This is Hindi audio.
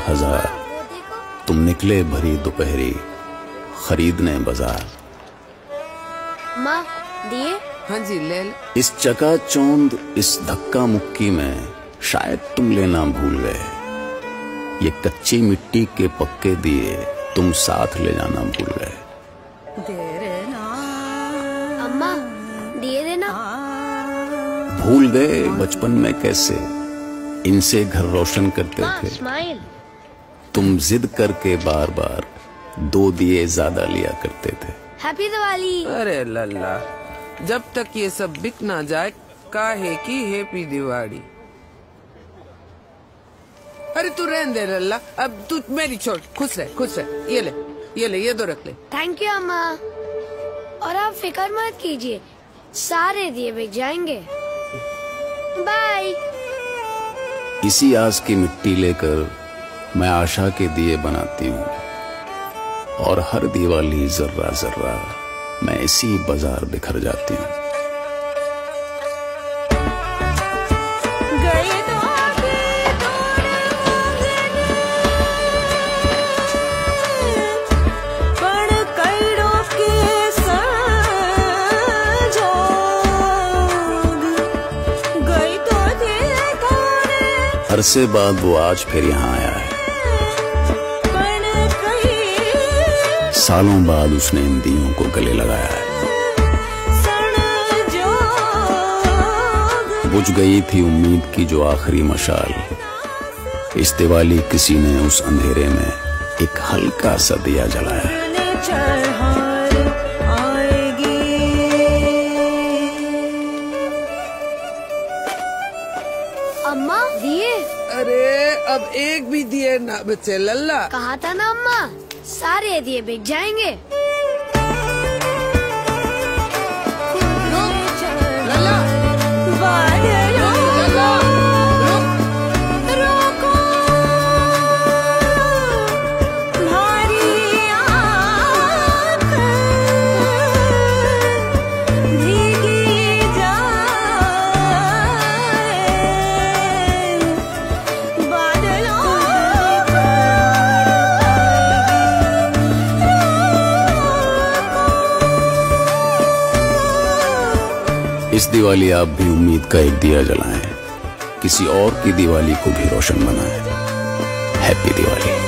हज़ार। तुम निकले भरी दोपहरी खरीदने बाज़ार। माँ दिए? हाँ जी ले ले। इस चकाचौंध इस धक्का मुक्की में शायद तुम लेना भूल गए। ये कच्ची मिट्टी के पक्के दिए तुम साथ ले जाना भूल गए। अम्मा दिए देना। भूल गए बचपन में कैसे? इनसे घर रोशन करते थे। स्माइल तुम जिद करके बार बार दो दिए ज़्यादा लिया करते थे। हैप्पी दिवाली। अरे लल्ला जब तक ये सब बिक ना जाए काहे की हैप्पी दिवाली? अरे तू रहने दे लल्ला अब तू मेरी छोड़ खुश रह खुश रह ये ले ये ले ये दो रख ले। थैंक यू अम्मा। और आप फ़िक्र मत कीजिए सारे दिए बिक जाएँगे। बाय इसी आस की मिट्टी लेकर मैं आशा के दिए बनाती हूँ। और हर दिवाली जर्रा जर्रा मैं इसी बाज़ार बिखर जाती हूँ। अरसे बाद वो आज फिर यहाँ आया सालों बाद उसने इन दियों को गले लगाया है। बुझ गई थी उम्मीद की जो आखिरी मशाल। इस दिवाली किसी ने उस अंधेरे में एक हल्का सा दिया जलाया। अम्मा दिए। अरे अब एक भी दिए ना बच्चे लल्ला। कहा था ना अम्मा? सारे दिए बिक जाएँगे। इस दिवाली आप भी उम्मीद का एक दिया जलाएँ। किसी और की दिवाली को भी रोशन बनाएँ। हैप्पी दिवाली।